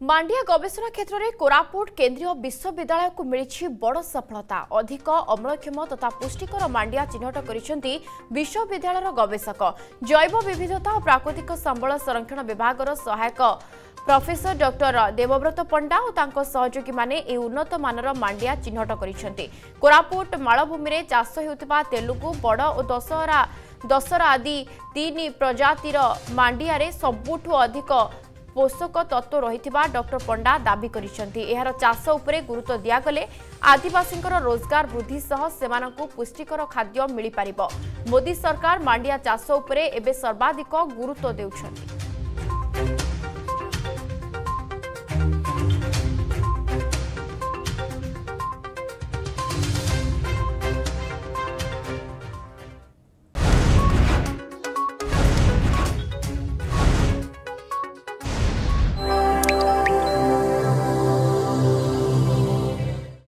ମାଣ୍ଡିଆ ଗବେଷଣା କ୍ଷେତ୍ରରେ କୋରାପୁଟ କେନ୍ଦ୍ରୀୟ ବିଶ୍ୱବିଦ୍ୟାଳୟକୁ ମିଳିଛି ବଡ଼ ସଫଳତା। ଅଧିକ ଅମ୍ଳକ୍ଷମ ତଥା ପୁଷ୍ଟିକର ମାଣ୍ଡିଆ ଚିହ୍ନଟ କରିଛନ୍ତି ବିଶ୍ୱବିଦ୍ୟାଳୟର ଗବେଷକ। ଜୈବ ବିବିଧତା ଓ ପ୍ରାକୃତିକ ସମ୍ବଳ ସଂରକ୍ଷଣ ବିଭାଗର ସହାୟକ ପ୍ରଫେସର ଡକ୍ଟର ଦେବବ୍ରତ ପଣ୍ଡା ଓ ତାଙ୍କ ସହଯୋଗୀମାନେ ଏହି ଉନ୍ନତମାନର ମାଣ୍ଡିଆ ଚିହ୍ନଟ କରିଛନ୍ତି। କୋରାପୁଟ ମାଳଭୂମିରେ ଚାଷ ହେଉଥିବା ତେଲୁଗୁ ବଡ଼ ଓ ଦଶହରା ଦଶରା ଆଦି ତିନି ପ୍ରଜାତିର ମାଣ୍ଡିଆରେ ସବୁଠୁ ଅଧିକ ପୋଷକ ତତ୍ତ୍ୱ ରହିଥିବା ଡକ୍ଟର ପଣ୍ଡା ଦାବି କରିଛନ୍ତି। ଏହାର ଚାଷ ଉପରେ ଗୁରୁତ୍ୱ ଦିଆଗଲେ ଆଦିବାସୀଙ୍କର ରୋଜଗାର ବୃଦ୍ଧି ସହ ସେମାନଙ୍କୁ ପୁଷ୍ଟିକର ଖାଦ୍ୟ ମିଳିପାରିବ। ମୋଦି ସରକାର ମାଣ୍ଡିଆ ଚାଷ ଉପରେ ଏବେ ସର୍ବାଧିକ ଗୁରୁତ୍ୱ ଦେଉଛନ୍ତି।